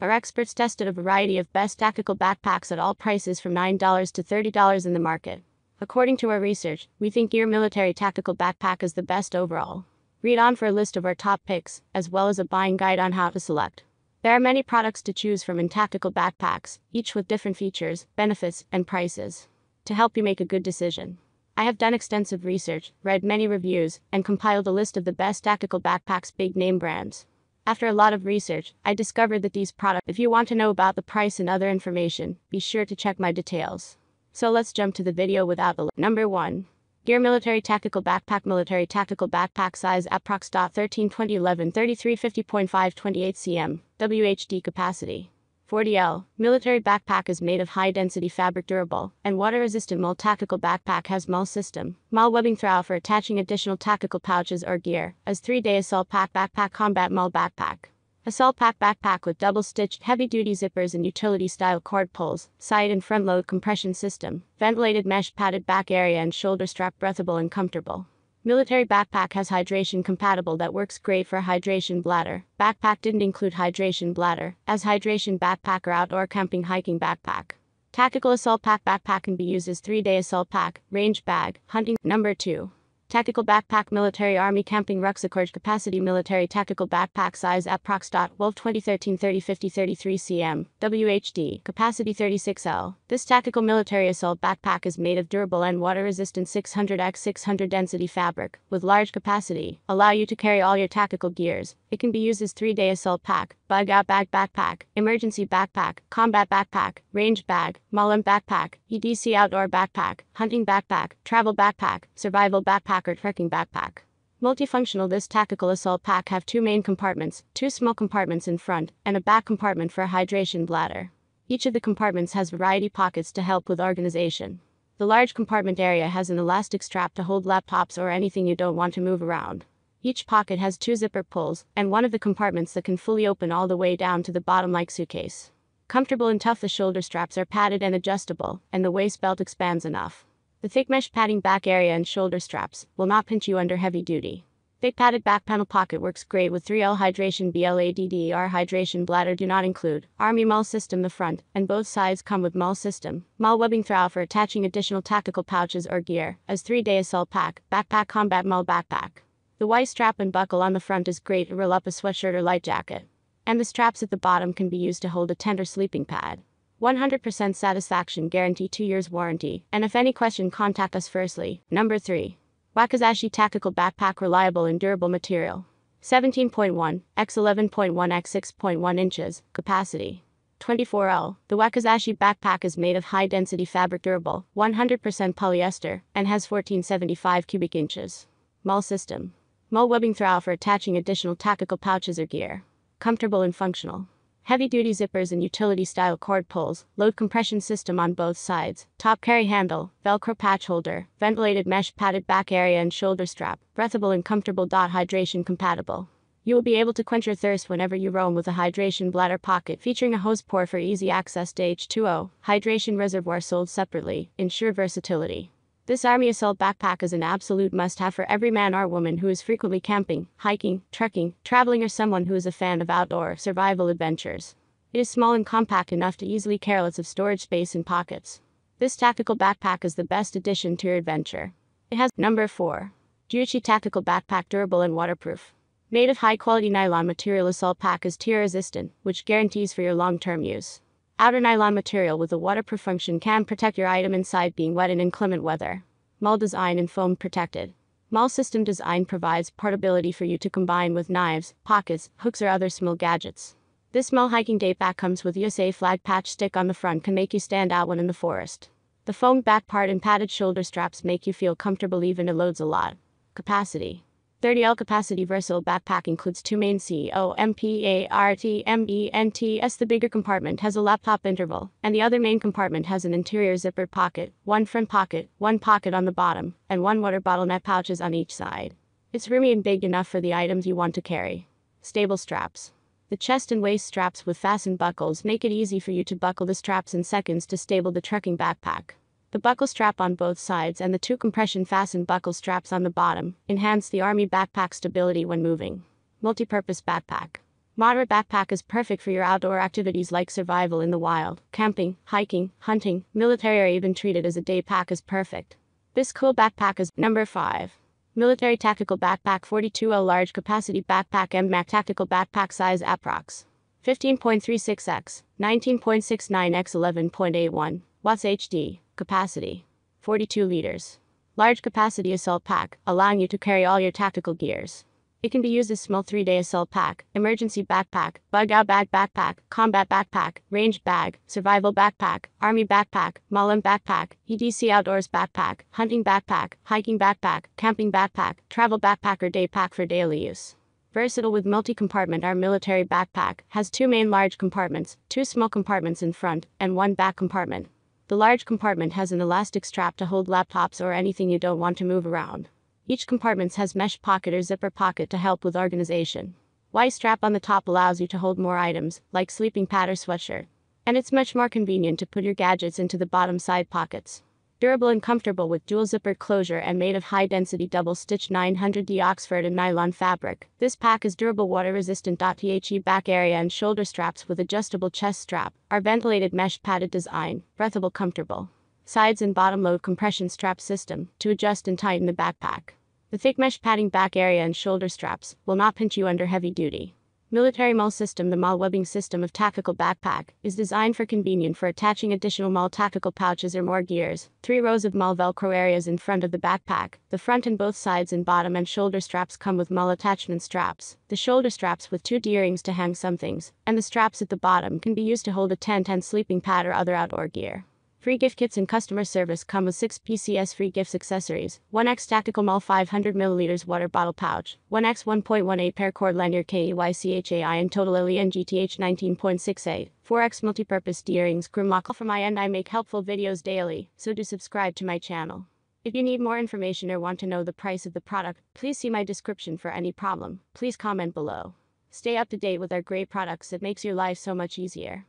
our experts tested a variety of best tactical backpacks at all prices from $9 to $30 in the market. According to our research, we think your Military Tactical Backpack is the best overall. Read on for a list of our top picks, as well as a buying guide on how to select. There are many products to choose from in tactical backpacks, each with different features, benefits, and prices. To help you make a good decision, I have done extensive research, read many reviews, and compiled a list of the best tactical backpacks big name brands. After a lot of research, I discovered that these products, if you want to know about the price and other information, be sure to check my details. So let's jump to the video without the number 1. Gear Military Tactical Backpack Military Tactical Backpack Size Approx. 13 2011 3350.5 28 cm WHD Capacity 40L Military Backpack is made of high density fabric durable and water resistant MOLLE Tactical Backpack has MOLLE system MOLLE webbing throughout for attaching additional tactical pouches or gear as 3 day assault pack backpack combat MOLLE backpack Assault pack backpack with double-stitched heavy-duty zippers and utility-style cord pulls, side and front load compression system, ventilated mesh padded back area and shoulder strap breathable and comfortable. Military backpack has hydration compatible that works great for hydration bladder. Backpack didn't include hydration bladder, as hydration backpack or outdoor camping hiking backpack. Tactical assault pack backpack can be used as 3-day assault pack, range bag, hunting. Number 2. Tactical Backpack Military Army Camping Rucksack Capacity Military Tactical Backpack Size Approx. Wolf 2013 30 50 33 cm WHD Capacity 36L This tactical military assault backpack is made of durable and water-resistant 600x600 density fabric with large capacity, allow you to carry all your tactical gears. It can be used as 3-day assault pack, bug out bag backpack, emergency backpack, combat backpack, range bag, MOLLE backpack, EDC outdoor backpack, hunting backpack, travel backpack, survival backpack or trekking backpack. Multifunctional This tactical assault pack have two main compartments, two small compartments in front, and a back compartment for a hydration bladder. Each of the compartments has variety pockets to help with organization. The large compartment area has an elastic strap to hold laptops or anything you don't want to move around. Each pocket has two zipper pulls, and one of the compartments that can fully open all the way down to the bottom like suitcase. Comfortable and tough the shoulder straps are padded and adjustable, and the waist belt expands enough. The thick mesh padding back area and shoulder straps will not pinch you under heavy duty. Thick padded back panel pocket works great with 3L hydration BLADDR hydration bladder do not include. Army MOLLE system the front and both sides come with MOLLE system. MOLLE webbing throughout for attaching additional tactical pouches or gear as 3-day assault pack, backpack combat MOLLE backpack. The white strap and buckle on the front is great to roll up a sweatshirt or light jacket. And the straps at the bottom can be used to hold a tent or sleeping pad. 100% satisfaction guarantee 2 years warranty. And if any question contact us firstly. Number 3. Wakizashi Tactical Backpack Reliable and Durable Material. 17.1 x 11.1 x 6.1 inches. Capacity. 24L. The Wakizashi backpack is made of high density fabric durable, 100% polyester, and has 1475 cubic inches. MOLLE system. MOLLE webbing throughout for attaching additional tactical pouches or gear. Comfortable and functional. Heavy duty zippers and utility style cord pulls, load compression system on both sides, top carry handle, Velcro patch holder, ventilated mesh padded back area and shoulder strap, breathable and comfortable. Hydration compatible. You will be able to quench your thirst whenever you roam with a hydration bladder pocket featuring a hose pour for easy access to H2O. Hydration reservoir sold separately. Ensure versatility. This Army Assault backpack is an absolute must have for every man or woman who is frequently camping, hiking, trekking, traveling, or someone who is a fan of outdoor survival adventures. It is small and compact enough to easily carry lots of storage space and pockets. This tactical backpack is the best addition to your adventure. It has number 4. Jueachy Tactical Backpack Durable and Waterproof. Made of high quality nylon material, Assault Pack is tear resistant, which guarantees for your long term use. Outer nylon material with a waterproof function can protect your item inside being wet in inclement weather. MOLLE design and foam protected. MOLLE system design provides portability for you to combine with knives, pockets, hooks, or other small gadgets. This MOLLE hiking day pack comes with USA flag patch stick on the front can make you stand out when in the forest. The foam back part and padded shoulder straps make you feel comfortable even it loads a lot. Capacity 30L capacity versatile backpack includes two main C O M P A R T M E N T S. The bigger compartment has a laptop interval, and the other main compartment has an interior zippered pocket, one front pocket, one pocket on the bottom, and one water bottle net pouches on each side. It's roomy and big enough for the items you want to carry. Stable straps. The chest and waist straps with fastened buckles make it easy for you to buckle the straps in seconds to stable the trekking backpack. The buckle strap on both sides and the two compression fastened buckle straps on the bottom enhance the Army backpack stability when moving. Multi-purpose backpack. Moderate backpack is perfect for your outdoor activities like survival in the wild, camping, hiking, hunting, military, or even treated as a day pack is perfect. This cool backpack is number 5. Military Tactical Backpack 42L Large Capacity Backpack MMAC Tactical Backpack Size Approx. 15.36x, 19.69x 11.81, watts HD, capacity. 42 liters. Large capacity assault pack, allowing you to carry all your tactical gears. It can be used as small three-day assault pack, emergency backpack, bug-out bag backpack, combat backpack, ranged bag, survival backpack, army backpack, MOLLE backpack, EDC outdoors backpack, hunting backpack, hiking backpack, camping backpack, travel backpack or day pack for daily use. Versatile with multi-compartment our military backpack has two main large compartments, two small compartments in front, and one back compartment. The large compartment has an elastic strap to hold laptops or anything you don't want to move around. Each compartment has mesh pocket or zipper pocket to help with organization. Y strap on the top allows you to hold more items, like sleeping pad or sweatshirt. And it's much more convenient to put your gadgets into the bottom side pockets. Durable and comfortable with dual zipper closure and made of high density double stitch 900D Oxford and nylon fabric. This pack is durable water resistant. The back area and shoulder straps with adjustable chest strap are ventilated mesh padded design, breathable comfortable. Sides and bottom load compression strap system to adjust and tighten the backpack. The thick mesh padding back area and shoulder straps will not pinch you under heavy duty. Military MOLLE system The MOLLE webbing system of tactical backpack is designed for convenience for attaching additional MOLLE tactical pouches or more gears. Three rows of MOLLE Velcro areas in front of the backpack. The front and both sides and bottom and shoulder straps come with MOLLE attachment straps. The shoulder straps with two D-rings to hang some things, and the straps at the bottom can be used to hold a tent and sleeping pad or other outdoor gear. Free gift kits and customer service come with 6 PCS free gifts accessories, 1X Tactical MOLLE 500ml water bottle pouch, 1X 1.18 paracord lanyard KEYCHAI and total LEN GTH 19.68, 4X multipurpose D-rings crew mock from my end I make helpful videos daily, so do subscribe to my channel. If you need more information or want to know the price of the product, please see my description for any problem. Please comment below. Stay up to date with our great products that makes your life so much easier.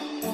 Bye.